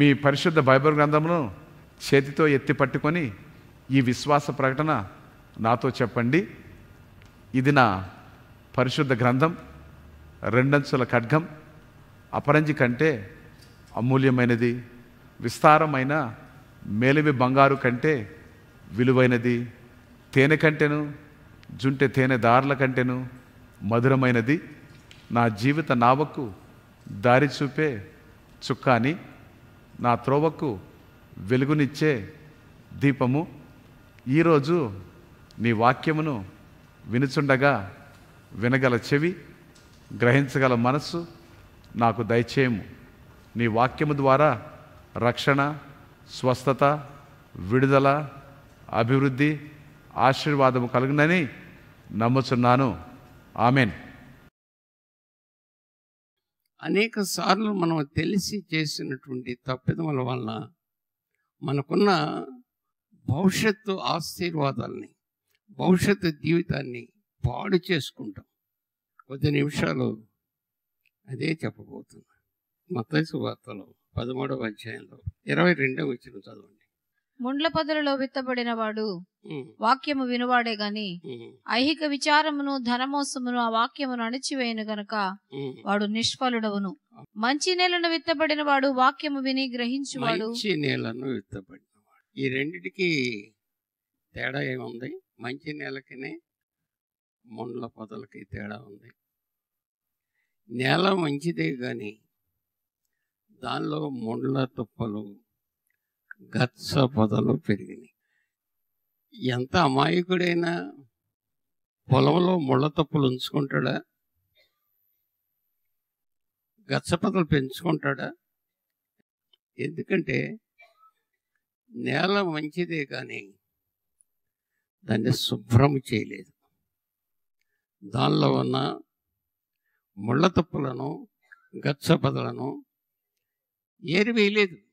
మీ పరిశుద్ధ బైబిల్ గ్రంథమును చేతితో ఎత్తి పట్టుకొని ఈ విశ్వాస ప్రకటన నాతో చెప్పండి. ఇది నా పరిశుద్ధ గ్రంథం రెండంచుల ఖడ్గం. అపరంజి కంటే అమూల్యమైనది విస్తారమైన మేలిమి బంగారు కంటే విలువైనది తేనె కంటేను జుంటె తేనె దారుల కంటేను మధురమైనది. నా జీవిత నావకు దారి చూపే చుక్కాని నా త్రోవకు వెలుగునిచ్చే దీపము ఈరోజు నీ వాక్యమును వినుచుండగా వినగల చెవి గ్రహించగల మనస్సు నాకు దయచేయము. నీ వాక్యము ద్వారా రక్షణ స్వస్థత విడుదల అభివృద్ధి ఆశీర్వాదము కలిగిందని నమ్ముచున్నాను. ఆమెన్. అనేక సార్లు మనం తెలిసి చేసినటువంటి తప్పిదముల వలన మనకున్న భవిష్యత్తు ఆశీర్వాదాలని భవిష్యత్తు జీవితాన్ని పాడు చేసుకుంటాం. కొద్ది నిమిషాలు అదే చెప్పబోతున్నా. మత వార్తలో పదమూడవ అధ్యాయంలో ఇరవై రెండవ వచ్చిన చదవండి. ముండ్ల పొదలలో విత్తబడిన వాడు ఉమ్, వాక్యము వినువాడే గాని ఐహిక విచారమును ధనమోసమును ఆ వాక్యమును అణిచివేయను గనక. వాడు నిష్ఫలుడవును. మంచి నేలను విత్తబడిన వాడు వాక్యము విని గ్రహించువాడు మంచి నేలను విత్తబడినవాడు. ఈ రెండిటికి తేడా ఏముంది? మంచి నేలకినే ముండ్ల పొదలకి తేడా ఉంది. నేల మంచిదే కానీ దానిలో ముండ్ల తుప్పలు గచ్చ పొదలు పెరిగినాయి. ఎంత అమాయకుడైనా పొలంలో ముళ్ళ తప్పులు ఉంచుకుంటాడా? గచ్చపదలు పెంచుకుంటాడా? ఎందుకంటే నేల మంచిదే కానీ దాన్ని శుభ్రం చేయలేదు. దానిలో ఉన్న ముళ్ళ తప్పులను గచ్చపదలను ఏరి వేయలేదు.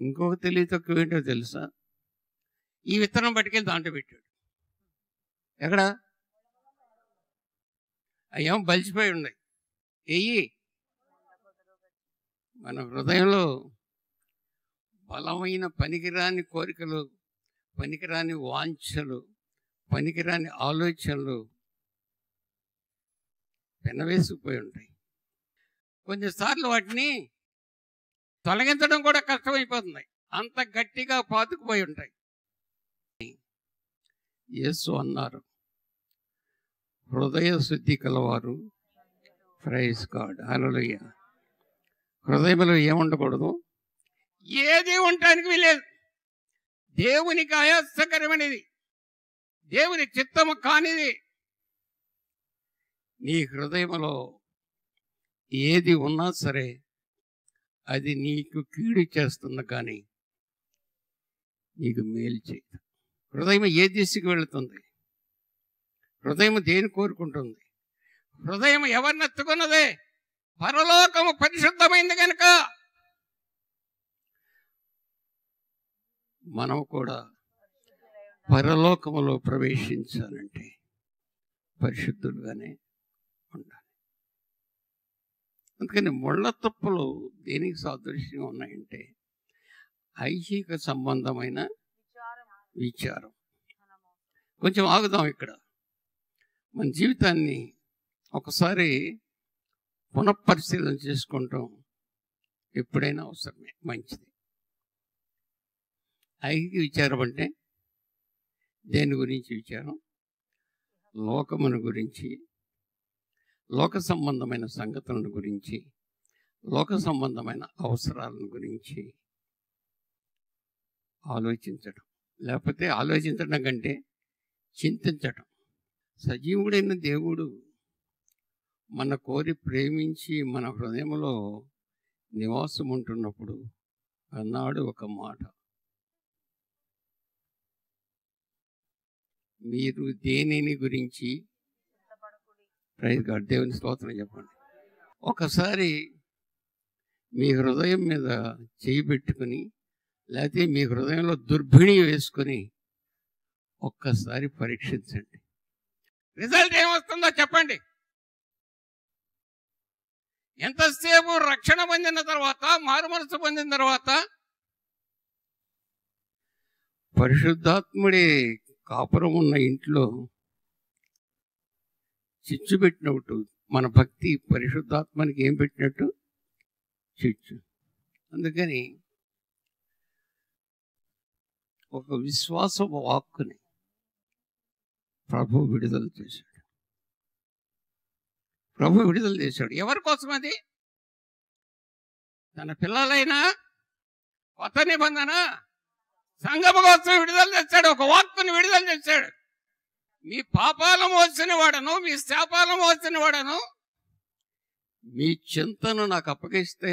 ఇంకొక తెలివి తక్కువ ఏంటో తెలుసా? ఈ విత్తనం పట్టుకెళ్ళి దాంట్లో పెట్టాడు. ఎక్కడ? అయ్యేం బలిసిపోయి ఉన్నాయి. ఎయ్యి మన హృదయంలో బలమైన పనికిరాని కోరికలు పనికిరాని వాంఛలు పనికిరాని ఆలోచనలు పెనవేసుకుపోయి ఉంటాయి. కొన్నిసార్లు వాటిని తొలగించడం కూడా కష్టమైపోతుంది. అంత గట్టిగా పాతుకుపోయి ఉంటాయి. యేసు అన్నారు హృదయ శుద్ధి కలవారు. ప్రైజ్ గాడ్ హల్లెలూయా హృదయంలో ఏముండకూడదు ఏది ఉండటానికి వీలేదు దేవునికి ఆయాసకరమైనది. దేవుని చిత్తము కానిది. నీ హృదయంలో ఏది ఉన్నా సరే అది నీకు కీడు చేస్తుంది కానీ నీకు మేలు చేయదు. హృదయం ఏ దిశకు వెళుతుంది? హృదయం దేని కోరుకుంటుంది? హృదయం ఎవరిని ఎత్తుకున్నదే పరలోకము పరిశుద్ధమైంది కనుక మనం కూడా పరలోకములో ప్రవేశించాలంటే పరిశుద్ధులుగానే ఉండాలి అందుకని ముళ్ళ తుప్పలు దేనికి సాదృశ్యంగా ఉన్నాయంటే ఐహిక సంబంధమైన విచారం. కొంచెం ఆగుదాం ఇక్కడ. మన జీవితాన్ని ఒకసారి పునఃపరిశీలన చేసుకుంటాం. ఎప్పుడైనా అవసరమే మంచిది. ఐహిక విచారం అంటే దేని గురించి విచారం? లోకమును గురించి లోక సంబంధమైన సంగతులను గురించి లోక సంబంధమైన అవసరాలను గురించి ఆలోచించడం లేకపోతే ఆలోచించడం కంటే చింతించడం సజీవుడైన దేవుడు మన కోరి ప్రేమించి మన హృదయంలో నివాసం ఉంటున్నప్పుడు అన్నాడు ఒక మాట. మీరు దేనిని గురించి ప్రైజ్ గాడ్. దేవుని స్తోత్రం చెప్పండి. ఒకసారి మీ హృదయం మీద చేయి పెట్టుకుని లేకపోతే మీ హృదయంలో దుర్భిణి వేసుకొని ఒక్కసారి పరీక్షించండి. రిజల్ట్ ఏమొస్తుందో చెప్పండి. ఎంతసేపు రక్షణ పొందిన తర్వాత మారుమనసు పొందిన తర్వాత పరిశుద్ధాత్ముడే కాపురం ఉన్న ఇంట్లో చిచ్చు పెట్టినట్టు మన భక్తి పరిశుద్ధాత్మనికి ఏం పెట్టినట్టు? చిచ్చు అందుకని ఒక విశ్వాస వాక్కుని ప్రభు విడుదల చేశాడు. ప్రభు విడుదల చేశాడు. ఎవరి కోసం అది? తన పిల్లలైనా? కొత్త నిబంధన? సంగమ కోసం విడుదల చేశాడు. ఒక వాక్కుని విడుదల చేశాడు. మీ పాపాలు మోసిన వాడను మీ శాపాలు మోసిన వాడను మీ చింతను నాకు అప్పగిస్తే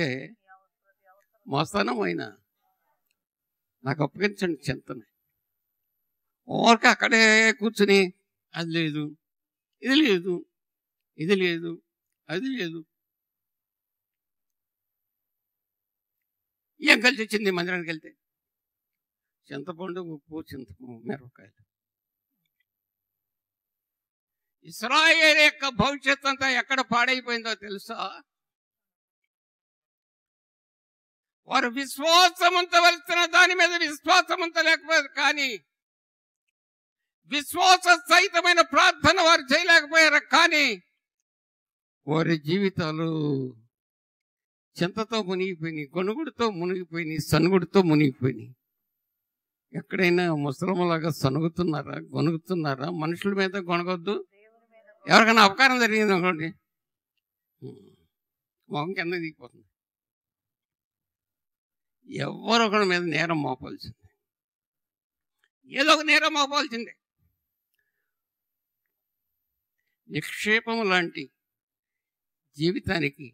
అయినా నాకు అప్పగించండి చింతని. ఓర్క అక్కడే కూర్చుని అది లేదు ఇది లేదు ఇది లేదు అది లేదు. ఏం కలిసి వచ్చింది మందిరానికి వెళ్తే? చింతపండు ఉప్పు చింతపండు మిరపకాయలు. ఇస్రాయేల్ యొక్క భవిష్యత్ అంతా ఎక్కడ పాడైపోయిందో తెలుసా? వారు విశ్వాసమంత వలసిన దాని మీద విశ్వాసం లేకపోయారు కానీ విశ్వాస సహితమైన ప్రార్థన వారు చేయలేకపోయారు కానీ వారి జీవితాలు చింతతో మునిగిపోయినాయి గొనుగుడితో మునిగిపోయినాయి సనుగుడితో మునిగిపోయినాయి. ఎక్కడైనా ముసలమ్మలాగా సనుగుతున్నారా గొనుగుతున్నారా? మనుషుల మీద గొనగొద్దు. ఎవరికైనా అపకారం జరిగింది అనుకోండి. మొహం కింద దిగిపోతుంది. ఎవరు ఒకరి మీద నేరం మోపాల్సింది. ఏదో ఒక నేరం మోపాల్సిందే. నిక్షేపం లాంటి జీవితానికి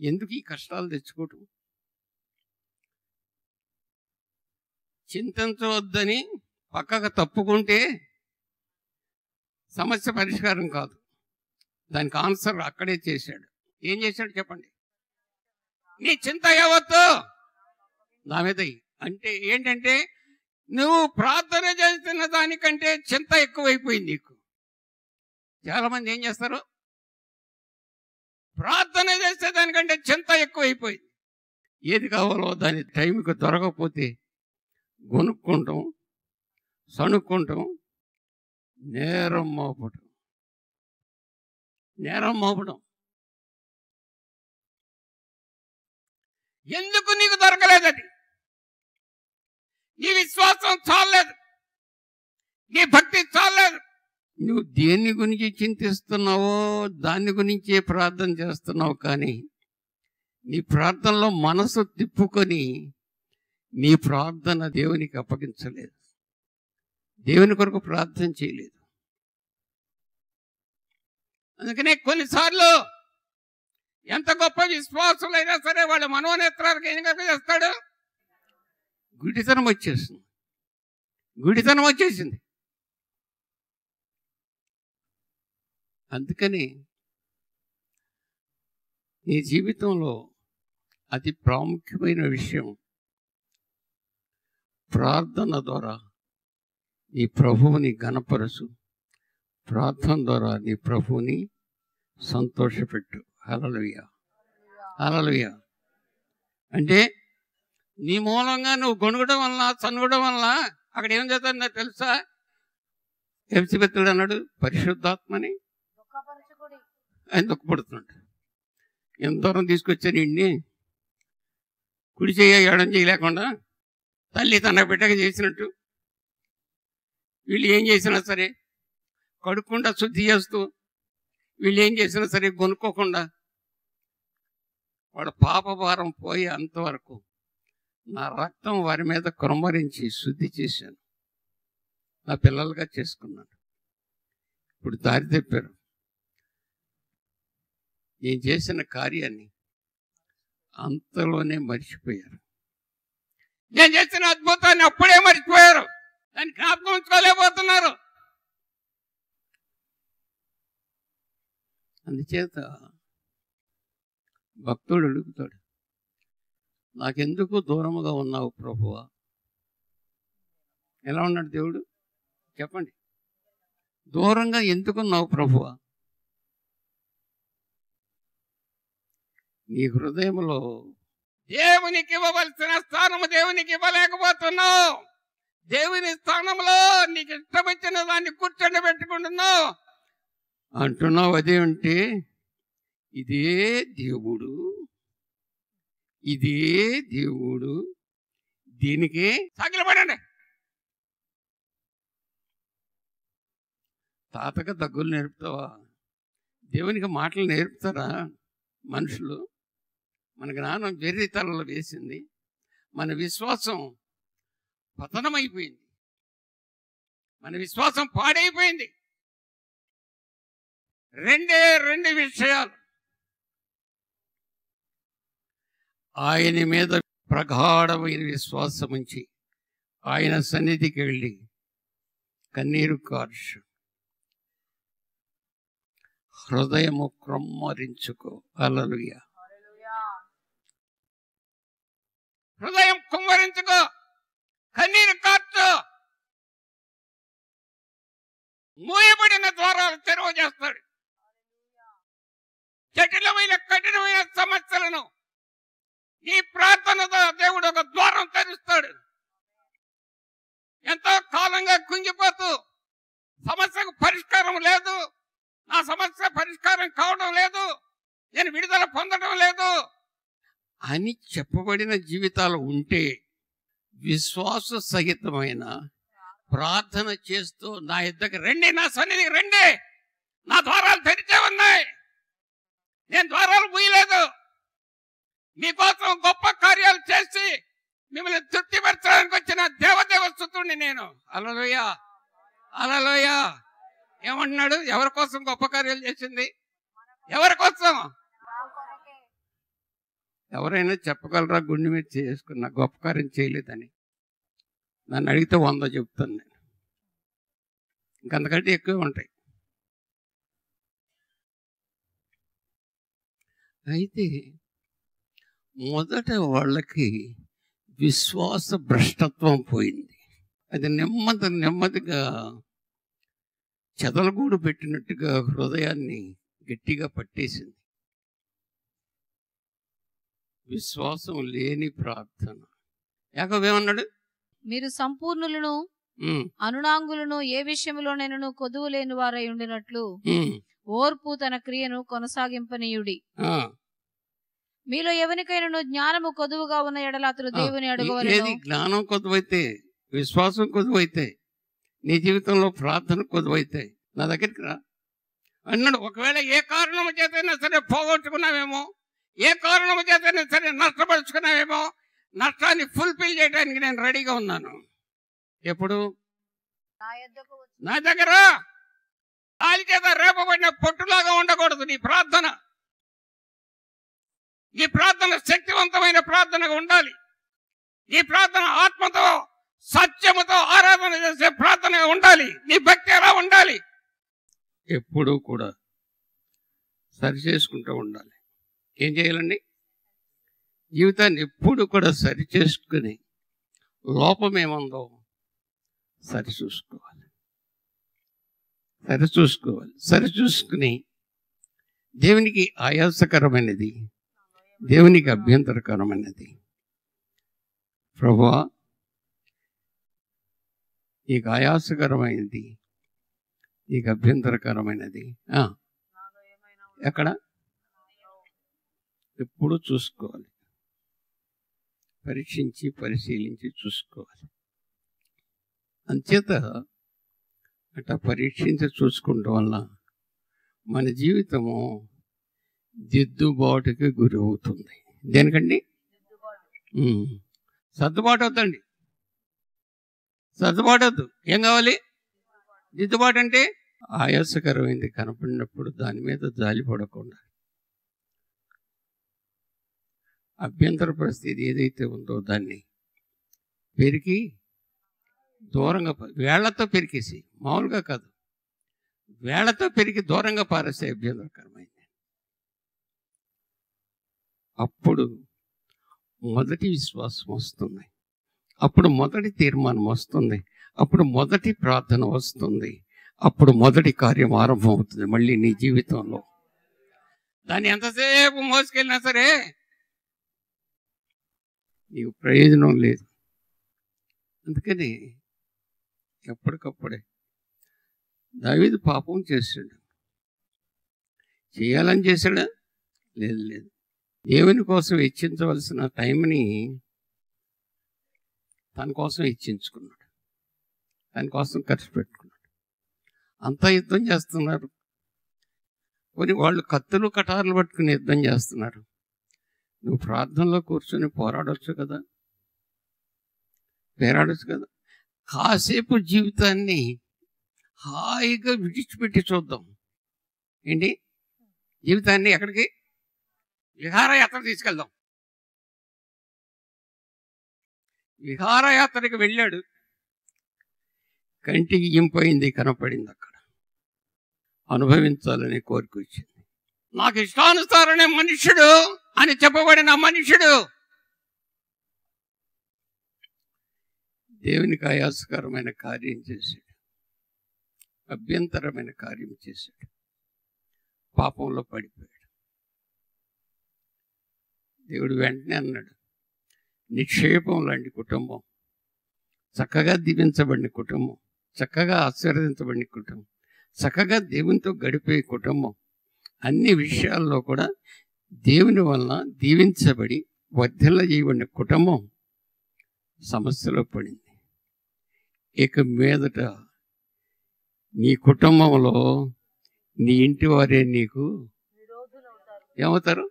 ఎందుకు ఈ కష్టాలు తెచ్చుకోవటం? చింతించవద్దని పక్కకు తప్పుకుంటే సమస్య పరిష్కారం కాదు. దానికి ఆన్సర్ అక్కడే చేశాడు. ఏం చేశాడు చెప్పండి. నీ చింత యావత్తు నా మీద అంటే ఏంటంటే నువ్వు ప్రార్థన చేస్తున్న దానికంటే చింత ఎక్కువైపోయింది నీకు. చాలా మంది ఏం చేస్తారు? ప్రార్థన చేసే దానికంటే చింత ఎక్కువైపోయింది. ఏది కావాలో దాని టైంకి దొరకకపోతే గొనుక్కుంటాం సణుక్కుంటాం నేరం మోపడం నేరం మోపడం ఎందుకు నీకు దొరకలేదు అది? నీ విశ్వాసం చాలలేదు. నీ భక్తి చాలలేదు. నువ్వు దేని గురించి చింతిస్తున్నావో దాని గురించే ప్రార్థన చేస్తున్నావు కానీ నీ ప్రార్థనలో మనసు తిప్పుకొని నీ ప్రార్థన దేవునికి అప్పగించలేదు. దేవుని కొరకు ప్రార్థన చేయలేదు. అందుకనే కొన్నిసార్లు ఎంత గొప్ప విశ్వాసులైనా సరే వాళ్ళ మనోనేత్రాలకు ఏం చేస్తాడు? గుడితనం వచ్చేసింది గుడితనం వచ్చేసింది. అందుకని నీ జీవితంలో అతి ప్రాముఖ్యమైన విషయం ప్రార్థన ద్వారా నీ ప్రభువుని గణపరచు ప్రార్థన ద్వారా నీ ప్రభువుని సంతోషపెట్టు. హలలుయ హలలుయ అంటే నీ మూలంగా నువ్వు గొణుగడం వలన చనుగడం వలన అక్కడ ఏం చేద్దా తెలుసా? ఎలిజబెత్తుడు అన్నాడు? పరిశుద్ధాత్మని ఆయన దుఃఖపడుతున్నాడు ఎంత దూరం తీసుకొచ్చాను ఇండిని కుడి చేయ ఎడం చేయలేకుండా తల్లి తన బిడ్డగా చేసినట్టు. వీళ్ళు ఏం చేసినా సరే కడుక్కుండా శుద్ధి చేస్తూ వీళ్ళు ఏం చేసినా సరే కొనుక్కోకుండా వాడు పాప భారం పోయి అంతవరకు నా రక్తం వారి మీద క్రొమ్మరించి శుద్ధి చేశాను. నా పిల్లలుగా చేసుకున్నాను. ఇప్పుడు దారి తెప్పారు. నేను చేసిన కార్యాన్ని అంతలోనే మర్చిపోయారు. నేను చేసిన అద్భుతాన్ని అప్పుడే మర్చిపోయారు. దాన్ని జ్ఞాపకం ఉంచుకోలేకపోతున్నారు. అందుచేత భక్తుడు అడుగుతాడు నాకెందుకు దూరముగా ఉన్నావు ప్రభువా? ఎలా ఉన్నాడు దేవుడు? చెప్పండి. దూరంగా ఎందుకున్నావు ప్రభువా? నీ హృదయంలో దేవునికి ఇవ్వవలసిన స్థానము దేవునికి ఇవ్వలేకపోతున్నావు. దేవుని స్థానంలో నీకు ఇష్టమొచ్చిన దాన్ని కూర్చొని పెట్టుకుంటున్నావు అంటున్నావు అదేంటి ఇదే దేవుడు. ఇదే దేవుడు. దీనికి తగిలపడండి తాతక దగ్గులు నేర్పుతావా? దేవునికి మాటలు నేర్పుతారా మనుషులు? మన జ్ఞానం వెర్రి తలలో వేసింది. మన విశ్వాసం పతనమైపోయింది. మన విశ్వాసం పాడైపోయింది. రెండే రెండు విషయాలు. ఆయన మీద ప్రగాఢమైన విశ్వాసం ఉంచి ఆయన సన్నిధికి వెళ్ళి కన్నీరు కార్చు. హృదయము క్రమ్మరించుకో. అలలుయ హృదయం కుమ్మరించుకో కన్నీరు కార్చు మూయబడిన ద్వారాలు తెరవ చేస్తాడు జటిలమైన కఠినమైన సమస్యలను ఈ ప్రార్థనతో దేవుడు ఒక ద్వారం తెరుస్తాడు. ఎంతో కాలంగా కుంగిపోతూ సమస్యకు పరిష్కారం లేదు. నా సమస్య పరిష్కారం కావడం లేదు. నేను విడుదల పొందడం లేదు అని చెప్పబడిన జీవితాలు ఉంటే విశ్వాస సహితమైన ప్రార్థన చేస్తూ నా ఇద్దరికి రండి నా సన్నిధికి రండి. నా ద్వారాలు తెరిచే ఉన్నాయి. నేను ద్వారాలు పూయలేదు. మీకోసం గొప్ప కార్యాలు చేసి మిమ్మల్ని తృప్తిపరచడానికి వచ్చిన దేవదేవ స్థుతుడిని నేను. అలలోయ అలలోయ ఏమంటున్నాడు? ఎవరి కోసం గొప్ప కార్యాలు చేసింది? ఎవరి కోసం? ఎవరైనా చెప్పగలరా గుండె మీద చేసుకున్న గొప్ప కార్యం చేయలేదని? నన్ను అడిగితే వంద చెప్తాను నేను. ఇంకంతకంటే ఎక్కువ ఉంటాయి. అయితే మొదట వాళ్ళకి విశ్వాస భ్రష్టత్వం పోయింది. అది నెమ్మది నెమ్మదిగా చెదలగూడు పెట్టినట్టుగా హృదయాన్ని గట్టిగా పట్టేసింది. విశ్వాసం లేని ప్రార్థన. యాకోబేమన్నాడు మీరు సంపూర్ణులను అనునాంగులను ఏ విషయంలోనైనను కొదువు లేని వారై ఉండినట్లు ఓర్పు తన క్రియను కొనసాగింపనీయుడి. మీలో ఎవరికైనాను జ్ఞానము కొదువుగా ఉన్న ఎడల అతడు దేవుని ఏది జ్ఞానం కొద్దువైతే విశ్వాసం కొద్దువైతే నీ జీవితంలో ప్రార్థన కొద్దువైతే నా దగ్గరికి రా. అన్నాడు ఒకవేళ ఏ కారణము చేతైనా సరే పోగొట్టుకున్నావేమో ఏ కారణము చేతైనా సరే నష్టపరుచుకున్నావేమో నష్టాన్ని ఫుల్ఫిల్ చేయడానికి నేను రెడీగా ఉన్నాను. ఎప్పుడు? నా దగ్గర గాలి చేత రేపబడిన పొట్టులాగా ఉండకూడదు నీ ప్రార్థన. నీ ప్రార్థన శక్తివంతమైన ప్రార్థనగా ఉండాలి. నీ ప్రార్థన ఆత్మతో సత్యముతో ఆరాధన చేసే ప్రార్థనగా ఉండాలి. నీ భక్తి ఎలా ఉండాలి? ఎప్పుడూ కూడా సరి చేసుకుంటూ ఉండాలి. ఏం చేయాలండి? జీవితాన్ని ఎప్పుడు కూడా సరి చేసుకుని లోపం ఏముందో సరి చూసుకోవాలి. సరి చూసుకోవాలి. సరి చూసుకుని దేవునికి ఆయాసకరమైనది దేవునికి అభ్యంతరకరమైనది. ప్రభువా నీకు ఆయాసకరమైనది నీకు అభ్యంతరకరమైనది. ఎక్కడ? ఎప్పుడు చూసుకోవాలి. పరీక్షించి పరిశీలించి చూసుకోవాలి. అంచేత అట్లా పరీక్షించి చూసుకోవడం వల్ల మన జీవితము దిద్దుబాటుకి గురి అవుతుంది దేనికండి. సర్దుబాటు అవుతండి సర్దుబాటు వద్దు. ఏం కావాలి? దిద్దుబాటు అంటే ఆయాసకరమైంది కనపడినప్పుడు దాని మీద జాలి పడకుండా. అభ్యంతర పరిస్థితి ఏదైతే ఉందో దాన్ని పెరిగి దూరంగా వేళ్ళతో పెరికేసి మామూలుగా కాదు. వేళ్ళతో పెరిగి దూరంగా పారేసే అభ్యంతరకరమైంది. అప్పుడు మొదటి విశ్వాసం వస్తుంది. అప్పుడు మొదటి తీర్మానం వస్తుంది. అప్పుడు మొదటి ప్రార్థన వస్తుంది. అప్పుడు మొదటి కార్యం ఆరంభం అవుతుంది మళ్ళీ నీ జీవితంలో. దాన్ని ఎంతసేపు మోసుకెళ్ళినా సరే నీకు ప్రయోజనం లేదు. అందుకని ఎప్పటికప్పుడే దావీదు పాపం చేశాడు. చేయాలని చేశాడా? లేదు లేదు. దేవుని కోసం ఇచ్చించవలసిన టైంని తన కోసం ఇచ్చించుకున్నాడు. కోసం ఖర్చు పెట్టుకున్నాడు. అంతా యుద్ధం చేస్తున్నారు. కొన్ని వాళ్ళు కత్తులు కటారులు పట్టుకుని యుద్ధం చేస్తున్నారు. నువ్వు ప్రార్థనలో కూర్చొని పోరాడొచ్చు కదా. పోరాడొచ్చు కదా. కాసేపు జీవితాన్ని హాయిగా విడిచిపెట్టి చూద్దాం. ఏంటి? జీవితాన్ని ఎక్కడికి? విహారయాత్ర తీసుకెళ్దాం. విహారయాత్రకి వెళ్ళాడు. కంటికి ఇంపైంది కనపడింది అక్కడ. అనుభవించాలని కోరిక వచ్చింది. నాకు ఇష్టానుసారనే మనుషుడు అని చెప్పబడిన మనుషుడు దేవునికి ఆయాసకరమైన కార్యం చేశాడు. అభ్యంతరమైన కార్యం చేశాడు. పాపంలో పడిపోయాడు. దేవుడు వెంటనే అన్నాడు నిక్షేపం లాంటి కుటుంబం చక్కగా దీవించబడిన కుటుంబం చక్కగా ఆశీర్వదించబడిన కుటుంబం చక్కగా దేవునితో గడిపే కుటుంబం అన్ని విషయాల్లో కూడా దేవుని వలన దీవించబడి వర్ధిల్ల చేయబడిన కుటుంబం సమస్యలో పడింది. ఇక మీదట నీ కుటుంబంలో నీ ఇంటి వారే నీకు ఏమవుతారు?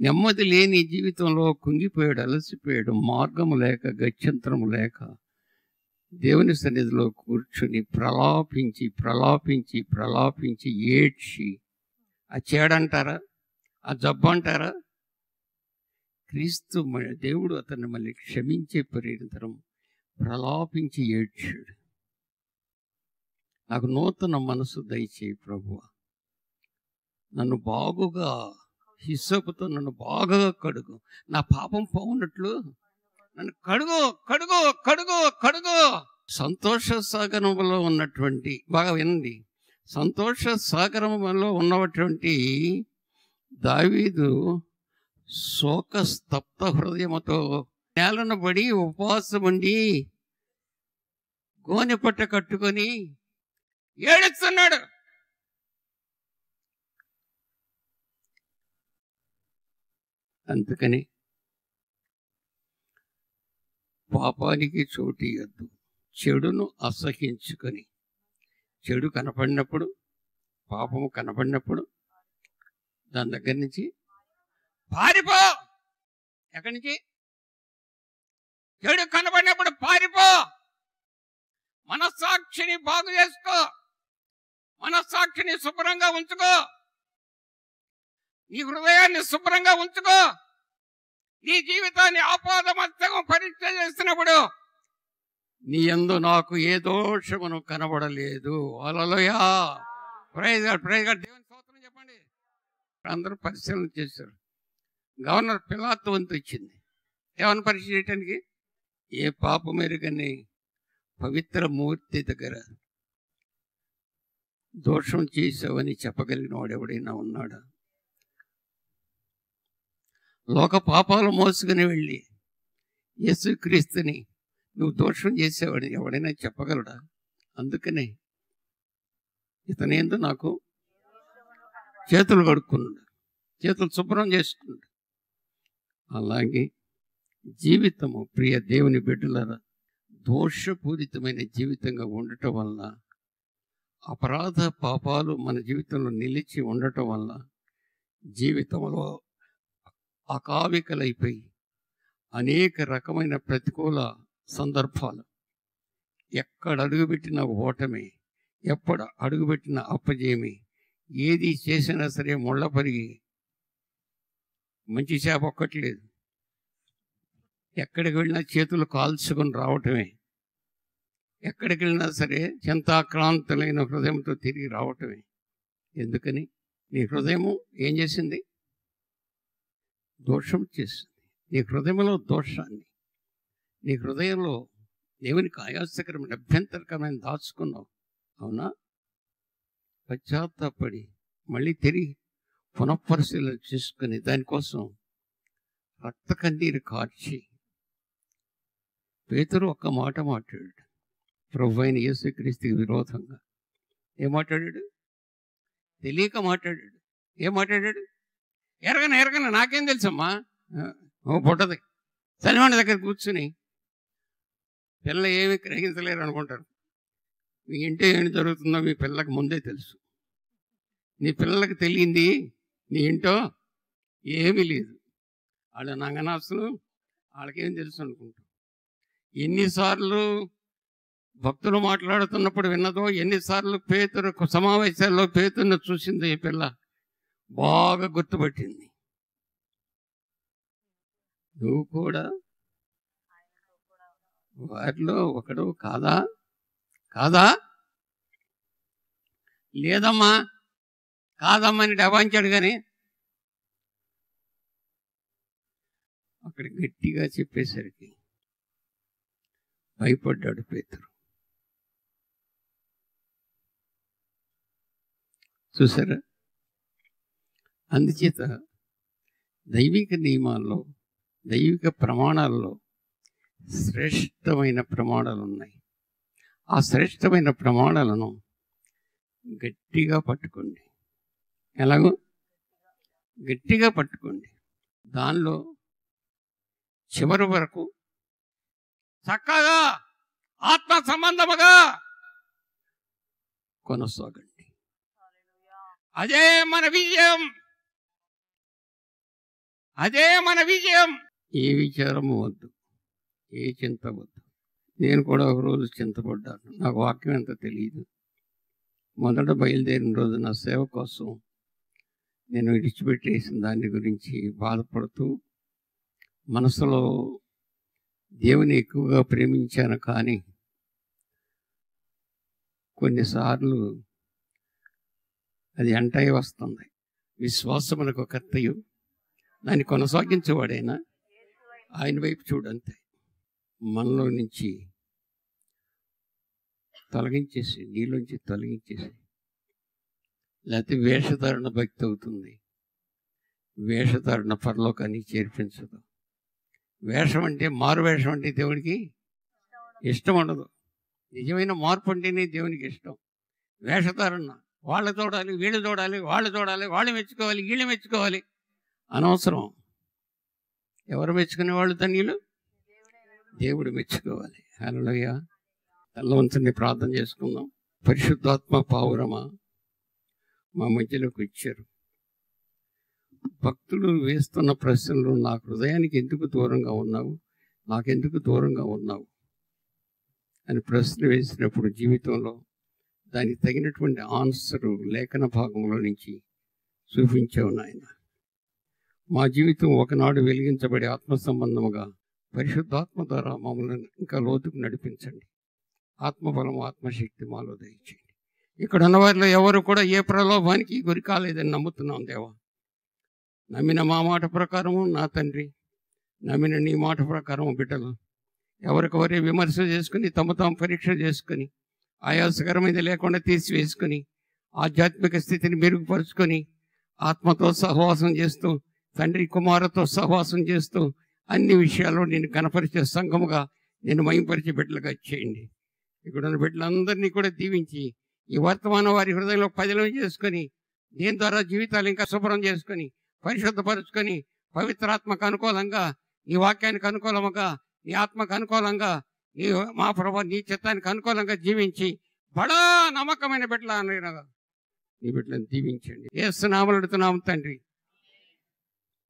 నెమ్మది లేని జీవితంలో కుంగిపోయాడు అలసిపోయాడు మార్గము లేక గత్యంతరము లేక దేవుని సన్నిధిలో కూర్చుని ప్రలాపించి ప్రలాపించి ప్రలాపించి ఏడ్చి ఆ చేడంటారా? ఆ జబ్బు అంటారా క్రీస్తు దేవుడు అతన్ని మళ్ళీ క్షమించే పరిణతరం ప్రలాపించి ఏడ్చాడు. నాకు నూతన మనసు దయచేయి ప్రభువ. నన్ను బాగుగా హిస్సపుతో నన్ను బాగా కడుగు. నా పాపం పోనట్లు నన్ను కడుగు కడుగు కడుగు కడుగు. సంతోష సాగరంలో ఉన్నటువంటి బాగా వినండి. సంతోష సాగరంలో ఉన్నటువంటి దావీదు శోక స్తప్త హృదయముతో నేలను పడి ఉపవాసం ఉండి గోని పట్ట కట్టుకొని ఏడుస్తున్నాడు. అందుకని పాపానికి చోటు ఇవ్వద్దు చెడును అసహించుకొని చెడు కనపడినప్పుడు పాపము కనపడినప్పుడు దాని దగ్గర నుంచి పారిపో! ఎక్కడి నుంచి? చెడు కనబడినప్పుడు పారిపో! మనస్సాక్షిని బాగు చేసుకో! మనస్సాక్షిని శుభ్రంగా ఉంచుకో! నీ హృదయాన్ని శుభ్రంగా ఉంచుకో! నీ జీవితాన్ని ఆపాదమత్యం పరీక్ష చేసినప్పుడు నీ ఎందు నాకు ఏ దోషమును కనబడలేదు. అలలోయా ప్రైజ్ గారు ప్రైజ్ గారు దేవుని స్తోత్రం చెప్పండి. అందరూ పరిశీలన చేశారు. గవర్నర్ పిలాత్ వంతు ఇచ్చింది. ఏమని పరీక్ష చేయటానికి? ఏ పాపం ఎరుగని పవిత్ర మూర్తి దగ్గర దోషం చేసావని చెప్పగలిగిన వాడు ఎవడైనా ఉన్నాడా? లోక పాపాలు మోసుకుని వెళ్ళి యేసుక్రీస్తుని నువ్వు దోషం చేసేవాడు ఎవడైనా చెప్పగలడా? అందుకనే ఇతనేందో నాకు చేతులు కడుక్కున్నాడు చేతులు శుభ్రం చేసుకున్నాడు అలాగే జీవితము ప్రియ దేవుని బిడ్డలరా దోషపూరితమైన జీవితంగా ఉండటం వల్ల అపరాధ పాపాలు మన జీవితంలో నిలిచి ఉండటం వల్ల జీవితంలో అకావికలైపోయి అనేక రకమైన ప్రతికూల సందర్భాలు. ఎక్కడ అడుగుపెట్టిన ఓటమి ఎప్పుడు అడుగుపెట్టిన అప్పజేమి ఏది చేసినా సరే ముళ్ళ పరిగి మంచి చేప ఒక్కట్లేదు. ఎక్కడికి వెళ్ళినా చేతులు కాల్చుకొని రావటమే. ఎక్కడికి వెళ్ళినా సరే చింతాక్రాంతులైన హృదయంతో తిరిగి రావటమే. ఎందుకని? నీ హృదయము ఏం చేసింది? దోషం చేసింది. నీ హృదయంలో దోషాన్ని నీ హృదయంలో దేవునికి ఆయాసకరమైన అభ్యంతరకరమైన దాచుకున్నావు. అవునా? పశ్చాత్తాపడి మళ్ళీ తిరిగి పునఃపరిశీలన చేసుకుని దానికోసం రక్త కన్నీరు కార్చి పేతురు ఒక్క మాట మాట్లాడాడు. ప్రభు అయిన యేసుక్రీస్తుకి విరోధంగా. ఏం మాట్లాడాడు? తెలియక మాట్లాడాడు. ఏం మాట్లాడాడు? ఎరగన ఎరగన నాకేం తెలుసమ్మా? ఆ, ఓ పుట్టది సలివాణి దగ్గర కూర్చుని పిల్ల ఏమి గ్రహించలేరు అనుకుంటారు. మీ ఇంటి ఏం జరుగుతుందో మీ పిల్లకి ముందే తెలుసు. నీ పిల్లలకు తెలియంది నీ ఇంటో ఏమీ లేదు. వాళ్ళ నంగనాసులు వాళ్ళకేం తెలుసు అనుకుంటాం ఎన్నిసార్లు భక్తులు మాట్లాడుతున్నప్పుడు విన్నదో ఎన్నిసార్లు పేతురు సమావేశాల్లో పేతురును చూసిందో ఈ పిల్ల బాగా గుర్తుపట్టింది. నువ్వు కూడా వారిలో ఒకడు కాదా? కాదా? లేదమ్మా. కాదమ్మా అని డబాంచాడు కానీ అక్కడ గట్టిగా చెప్పేసరికి భయపడ్డాడు పేతురు. చూసారా? అందుచేత దైవిక నియమాల్లో దైవిక ప్రమాణాల్లో శ్రేష్టమైన ప్రమాణాలు ఉన్నాయి ఆ శ్రేష్టమైన ప్రమాణాలను గట్టిగా పట్టుకోండి. ఎలాగో? గట్టిగా పట్టుకోండి. దానిలో చివరి వరకు చక్కగా ఆత్మ సంబంధముగా కొనసాగండి. అదే మన విజయం. అదే మన విజయం. ఏ విచారము వద్దు. ఏ చింత వద్దు నేను కూడా ఒక రోజు చింతపడ్డాను నాకు వాక్యం ఎంత తెలియదు మొదట బయలుదేరిన రోజు నా సేవ కోసం నేను విడిచిపెట్టేసిన దాని గురించి బాధపడుతూ మనసులో దేవుని ఎక్కువగా ప్రేమించాను కానీ కొన్నిసార్లు అది అంటాయి వస్తుంది. విశ్వాసమునకు కర్తయు దాన్ని కొనసాగించేవాడైనా? ఆయన వైపు చూడంతే మనలో నుంచి తొలగించేసి నీలోంచి తొలగించేసి లేకపోతే వేషధారణ భక్తి అవుతుంది. వేషధారణ పరలోకానికి చేర్పించదు. వేషం అంటే మారు వేషం అంటే దేవునికి ఇష్టం ఉండదు. నిజమైన మార్పు అంటేనే దేవునికి ఇష్టం. వేషధారణ వాళ్ళు చూడాలి వీళ్ళు చూడాలి వాళ్ళు చూడాలి వాళ్ళు మెచ్చుకోవాలి వీళ్ళు మెచ్చుకోవాలి. అనవసరం. ఎవరు మెచ్చుకునే వాళ్ళు ధన్యులు దేవుడు మెచ్చుకోవాలి. హలోయ తల్లవంతుని ప్రార్థన చేసుకుందాం. పరిశుద్ధాత్మ పావురమా మా మధ్యలోకి వచ్చారు. భక్తులు వేస్తున్న ప్రశ్నలు నా హృదయానికి ఎందుకు దూరంగా ఉన్నావు? నాకెందుకు దూరంగా ఉన్నావు? అని ప్రశ్న వేసినప్పుడు జీవితంలో దానికి తగినటువంటి ఆన్సరు లేఖన భాగంలో నుంచి చూపించావు నాయన. మా జీవితం ఒకనాడు వెలిగించబడి ఆత్మ సంబంధముగా పరిశుద్ధాత్మ ద్వారా మమ్మల్ని ఇంకా లోతుకు నడిపించండి. ఆత్మబలం ఆత్మశక్తి మాలో దయచేయండి. ఇక్కడ ఉన్న వారిలో ఎవరు కూడా ఏ ప్రలోభానికి గురి కాలేదని నమ్ముతున్నాం దేవా. నమ్మిన మా మాట ప్రకారము నా తండ్రి. నమ్మిన నీ మాట ప్రకారం బిడ్డలు. ఎవరికొవరే విమర్శ చేసుకుని తమ తాము పరీక్ష చేసుకుని ఆయాసకరమైనది లేకుండా తీసివేసుకొని ఆధ్యాత్మిక స్థితిని మెరుగుపరుచుకొని ఆత్మతో సహవాసం చేస్తూ తండ్రి కుమారుతో సహవాసం చేస్తూ అన్ని విషయాల్లో నేను కనపరిచే సంఘముగా నేను మయంపరిచే బిడ్డలుగా చేయండి. ఇక్కడ ఉన్న బిడ్డలందరినీ కూడా దీవించి ఈ వర్తమానం వారి హృదయంలో పదిలం చేసుకొని దీని ద్వారా జీవితాలు ఇంకా శుభ్రం చేసుకొని పరిశుద్ధపరుచుకొని పవిత్రాత్మకు అనుకూలంగా నీ వాక్యానికి అనుకూలముగా నీ ఆత్మకు అనుకూలంగా నీ మా ప్రభా నీ చిత్తానికి అనుకూలంగా జీవించి బడా నమ్మకమైన బిడ్డల అనగా నీ బిడ్డలను దీవించండి. ఏసునామలు అడుగుతున్నాం తండ్రి.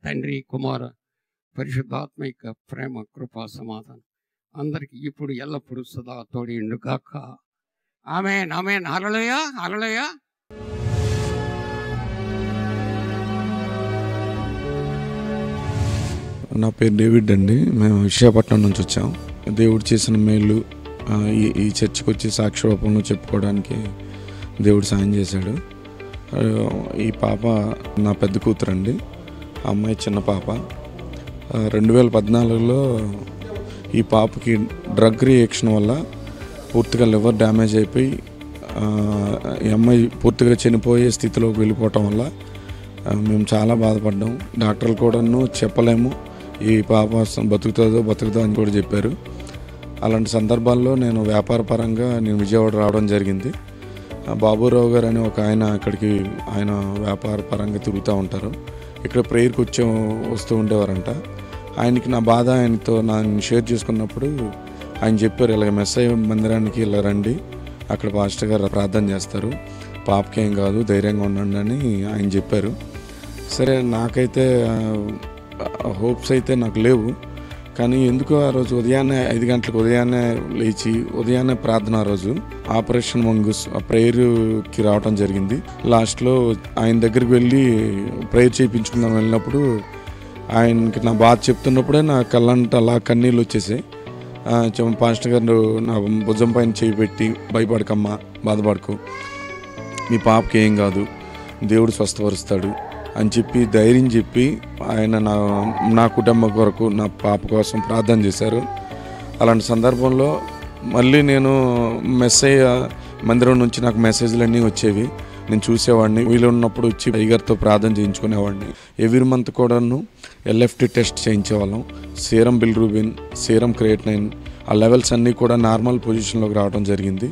తండ్రి కుమార పరిశుద్ధాత్మిక ప్రేమ కృపా సమాధానం అందరికి ఇప్పుడు ఎల్లప్పుడూ సదా తోడిండు గాక ఆమె ఆమె అలలయ అలలయ నా పేరు డేవిడ్ అండి. మేము విశాఖపట్నం నుంచి వచ్చాం. దేవుడు చేసిన మేలు ఈ ఈ చర్చికి వచ్చి సాక్షి రూపంలో చెప్పుకోవడానికి దేవుడు సాయం చేశాడు. ఈ పాప నా పెద్ద కూతురు అండి అమ్మాయి చిన్న పాప. రెండు వేల పద్నాలుగులో ఈ పాపకి డ్రగ్ రియాక్షన్ వల్ల పూర్తిగా లివర్ డ్యామేజ్ అయిపోయి ఈ అమ్మాయి పూర్తిగా చనిపోయే స్థితిలోకి వెళ్ళిపోవటం వల్ల మేము చాలా బాధపడ్డాం. డాక్టర్లు కూడాను చెప్పలేము. ఈ పాప బతుకుతుందో బతుకుతుందో అని కూడా చెప్పారు. అలాంటి సందర్భాల్లో నేను వ్యాపార పరంగా నేను విజయవాడ రావడం జరిగింది. బాబురావు గారు అని ఒక ఆయన అక్కడికి ఆయన వ్యాపార పరంగా తిరుగుతూ ఉంటారు. ఇక్కడ ప్రేయర్కి వచ్చే వస్తూ ఉండేవారంట. ఆయనకి నా బాధ ఆయనతో నేను షేర్ చేసుకున్నప్పుడు ఆయన చెప్పారు ఇలాగ మెస్సై మందిరానికి ఇలా రండి అక్కడ పాస్టర్ గారు ప్రార్థన చేస్తారు పాపకి ఏం కాదు ధైర్యంగా ఉండండి అని ఆయన చెప్పారు. సరే నాకైతే హోప్స్ అయితే నాకు లేవు. కానీ ఎందుకో ఆ రోజు ఉదయాన్నే ఐదు గంటలకు ఉదయాన్నే లేచి ఉదయాన్నే ప్రార్థన ఆ రోజు. ఆపరేషన్ మంగుస్ ఆ ప్రేయర్కి రావడం జరిగింది. లాస్ట్లో ఆయన దగ్గరికి వెళ్ళి ప్రేయర్ చేయించుకుందాం వెళ్ళినప్పుడు ఆయనకి నా బాధ చెప్తున్నప్పుడే నా కళ్ళంట అలా కన్నీళ్ళు వచ్చేసాయి. పాస్టర్ గారు నా భుజం పైన చేయి పెట్టి భయపడకమ్మా బాధపడకు. మీ పాపకి ఏం కాదు దేవుడు స్వస్థపరుస్తాడు అని చెప్పి ధైర్యం చెప్పి ఆయన నా నా కుటుంబం కొరకు నా పాప కోసం ప్రార్థన చేశారు. అలాంటి సందర్భంలో మళ్ళీ నేను మెసేజ్ మందిరం నుంచి నాకు మెసేజ్లు అన్నీ వచ్చేవి. నేను చూసేవాడిని. వీలున్నప్పుడు వచ్చి అయ్యగారితో ప్రార్థన చేయించుకునేవాడిని. ఎవ్రీ మంత్ కూడాను ఎల్ఎఫ్టి టెస్ట్ చేయించేవాళ్ళం. సీరం బిల్రూబిన్ సీరం క్రియేట్నైన్ ఆ లెవెల్స్ అన్నీ కూడా నార్మల్ పొజిషన్లోకి రావడం జరిగింది.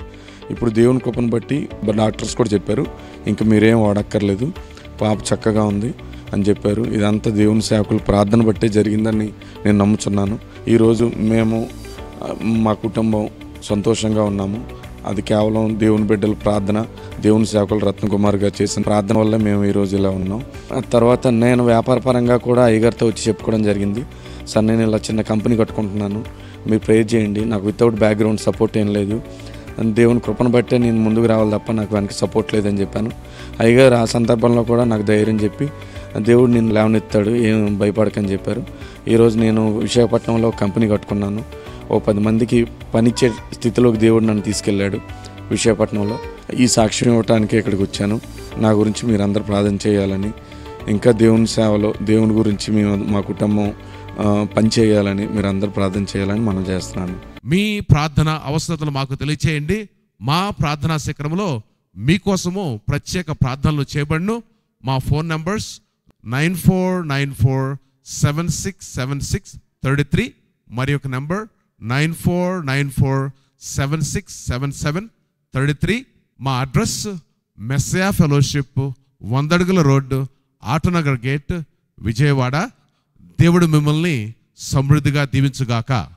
ఇప్పుడు దేవుని కృపను బట్టి డాక్టర్స్ కూడా చెప్పారు ఇంక మీరేం వాడక్కర్లేదు పాప చక్కగా ఉంది అని చెప్పారు. ఇదంతా దేవుని సేవకులు ప్రార్థన బట్టే జరిగిందని నేను నమ్ముచున్నాను. ఈరోజు మేము మా కుటుంబం సంతోషంగా ఉన్నాము. అది కేవలం దేవుని బిడ్డల ప్రార్థన దేవుని సేవకులు రత్నకుమార్ గారు చేసిన ప్రార్థన వల్ల మేము ఈరోజు ఇలా ఉన్నాం. ఆ తర్వాత నేను వ్యాపార పరంగా కూడా అయ్యగారితో వచ్చి చెప్పుకోవడం జరిగింది. సార్ నేను ఇలా చిన్న కంపెనీ కట్టుకుంటున్నాను. మీరు ప్రేర్ చేయండి. నాకు వితౌట్ బ్యాక్గ్రౌండ్ సపోర్ట్ ఏం లేదు. దేవుని కృపను బట్టే నేను ముందుకు రావాలి తప్ప నాకు వెనక సపోర్ట్ లేదని చెప్పాను. అయ్యగారు ఆ సందర్భంలో కూడా నాకు ధైర్యం చెప్పి దేవుడు నేను లేవనెత్తాడు. ఏం భయపడకని చెప్పారు. ఈరోజు నేను విశాఖపట్నంలో ఒక కంపెనీ కట్టుకున్నాను. ఓ పది మందికి పనిచ్చే స్థితిలోకి దేవుడు నన్ను తీసుకెళ్ళాడు విశాఖపట్నంలో. ఈ సాక్ష్యం ఇవ్వటానికి ఇక్కడికి వచ్చాను. నా గురించి మీరందరూ ప్రార్థన చేయాలని ఇంకా దేవుని సేవలో దేవుని గురించి మేము మా కుటుంబం ఆ, పనిచేయాలని మీరందరూ ప్రార్థన చేయాలని మనం చేస్తున్నాను. మీ ప్రార్థన అవసరతలు మాకు తెలియచేయండి. మా ప్రార్థనా శిఖరంలో మీకోసము ప్రత్యేక ప్రార్థనలు చేయబడును. మా phone numbers nine four nine four seven six seven six thirty three మరి ఒక number nine four nine four seven six seven seven thirty three. మా అడ్రస్ మెస్సయా ఫెలోషిప్ వందడుగుల రోడ్డు ఆటోనగర్ గేట్ విజయవాడ. దేవుడు మిమ్మల్ని సమృద్ధిగా దీవించుగాక.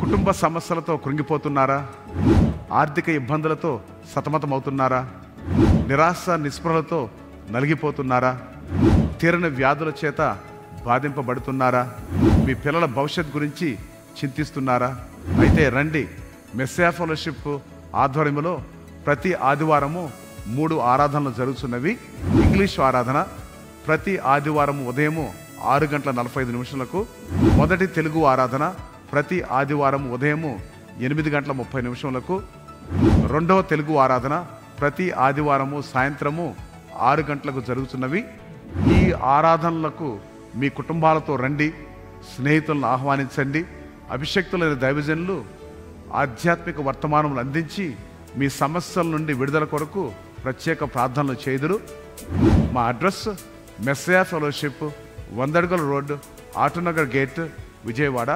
కుటుంబ సమస్యలతో కృంగిపోతున్నారా? ఆర్థిక ఇబ్బందులతో సతమతమవుతున్నారా? నిరాశ నిస్పృహలతో నలిగిపోతున్నారా? తీరని వ్యాధుల చేత బాధింపబడుతున్నారా? మీ పిల్లల భవిష్యత్ గురించి చింతిస్తున్నారా? అయితే రండి. మెస్సా ఫెలోషిప్ ఆధ్వర్యంలో ప్రతి ఆదివారము మూడు ఆరాధనలు జరుగుతున్నవి. ఇంగ్లీష్ ఆరాధన ప్రతి ఆదివారం ఉదయము ఆరు గంటల నలభై ఐదు నిమిషాలకు మొదటి తెలుగు ఆరాధన ప్రతి ఆదివారం ఉదయము ఎనిమిది గంటల ముప్పై నిమిషములకు. రెండవ తెలుగు ఆరాధన ప్రతి ఆదివారము సాయంత్రము ఆరు గంటలకు జరుగుతున్నవి. ఈ ఆరాధనలకు మీ కుటుంబాలతో రండి. స్నేహితులను ఆహ్వానించండి. అభిషక్తులైన దైవజనులు ఆధ్యాత్మిక వర్తమానములు అందించి మీ సమస్యల నుండి విడుదల కొరకు ప్రత్యేక ప్రార్థనలు చేదురు మా అడ్రస్ మెస్సయా ఫెలోషిప్ వందడుగల రోడ్ ఆటోనగర్ గేట్ విజయవాడ.